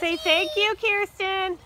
Say thank you, Kirsten.